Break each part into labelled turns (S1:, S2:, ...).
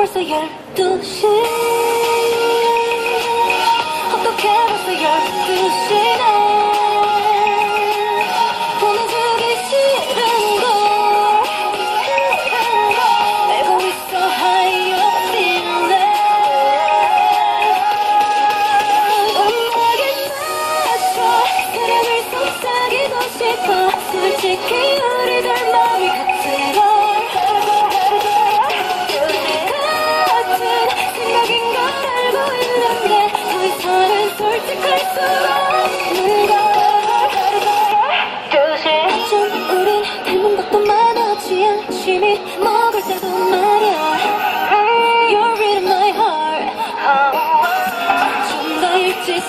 S1: 벌써 열두 시. 어떻게 벌써 열두 시네. 보내주기 싫은 걸 알고 있어 you feeling 음악에 맞춰 사랑을 속삭이고 솔직히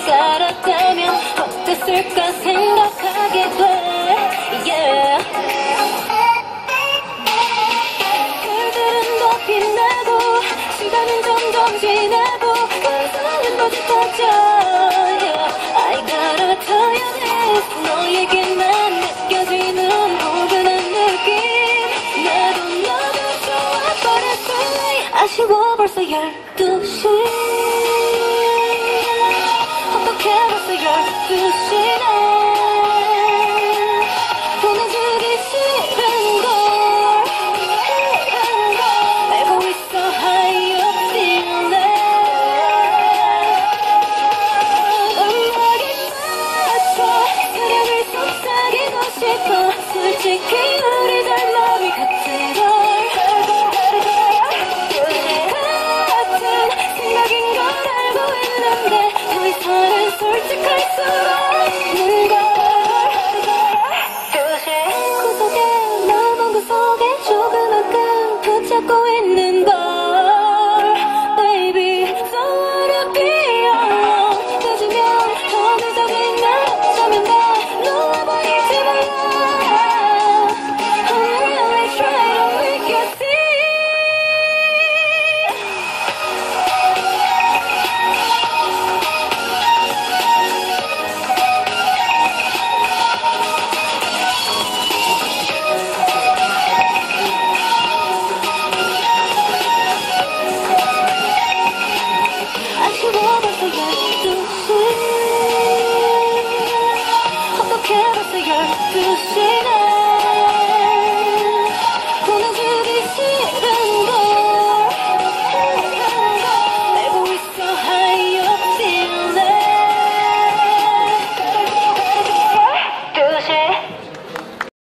S1: 살았다면 어땠을까 생각하게 돼 yeah. 별들은 더 빛나고 시간은 점점 지나고 완성은 더 짙어져 마시고 벌써 열두 시. 어떻게 벌써 열두 시네. 보내주기 싫은 걸 알고 있어. How you 음악에 맞춰 사랑을 속삭이고 싶어. 솔직히 우리 닮아이 같은 Awesome!